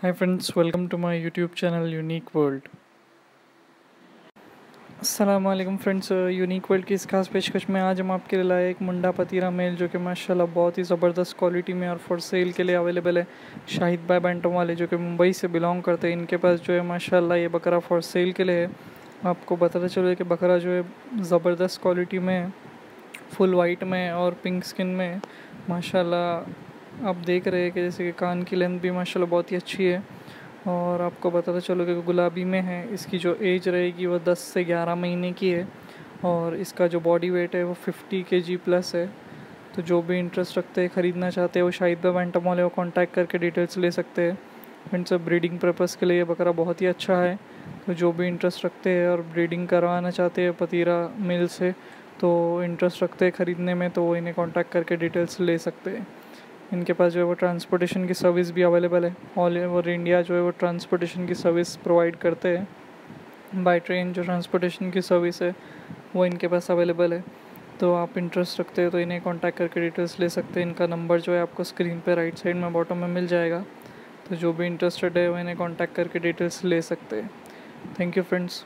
Hi friends, welcome to my YouTube channel Unique World. Aslam friends unique world की इस खास पेशकश में आज हम आपके लिए लाए एक मुंडा पतीरा मेल जो कि माशाल्लाह बहुत ही ज़बरदस्त क्वालिटी में और फॉर सेल के लिए अवेलेबल है। शाहिद भाई बैंटम वाले जो कि मुंबई से बिलोंग करते हैं इनके पास जो है माशाल्लाह ये बकरा फॉर सेल के लिए है। आपको बताता चलो कि बकरा जो है ज़बरदस्त क्वालिटी में है फुल वाइट में और पिंक स्किन में माशाल्लाह आप देख रहे हैं कि जैसे कि कान की लेंथ भी माशाल्लाह बहुत ही अच्छी है और आपको बताता चलो कि गुलाबी में है, इसकी जो एज रहेगी वो 10 से 11 महीने की है और इसका जो बॉडी वेट है वो 50 के जी प्लस है। तो जो भी इंटरेस्ट रखते हैं, ख़रीदना चाहते हैं, वो शाहिद वेंटम वाले को कॉन्टैक्ट करके डिटेल्स ले सकते हैं। फ्रेंड्स ब्रीडिंग पर्पज़ के लिए बकरा बहुत ही अच्छा है। तो जो भी इंटरेस्ट रखते हैं और ब्रीडिंग करवाना चाहते हैं पतीरा मिल से तो इंटरेस्ट रखते हैं ख़रीदने में तो वो इन्हें कॉन्टैक्ट करके डिटेल्स ले सकते हैं। इनके पास जो है वो ट्रांसपोर्टेशन की सर्विस भी अवेलेबल है। ऑल ओवर इंडिया जो है वो ट्रांसपोर्टेशन की सर्विस प्रोवाइड करते हैं। बाई ट्रेन जो ट्रांसपोर्टेशन की सर्विस है, वो इनके पास अवेलेबल है। तो आप इंटरेस्ट रखते हो तो इन्हें कांटेक्ट करके डिटेल्स ले सकते हैं। इनका नंबर जो है आपको स्क्रीन पर राइट साइड में बॉटम में मिल जाएगा। तो जो भी इंटरेस्टेड है, वो इन्हें कॉन्टैक्ट करके डिटेल्स ले सकते हैं। Thank you friends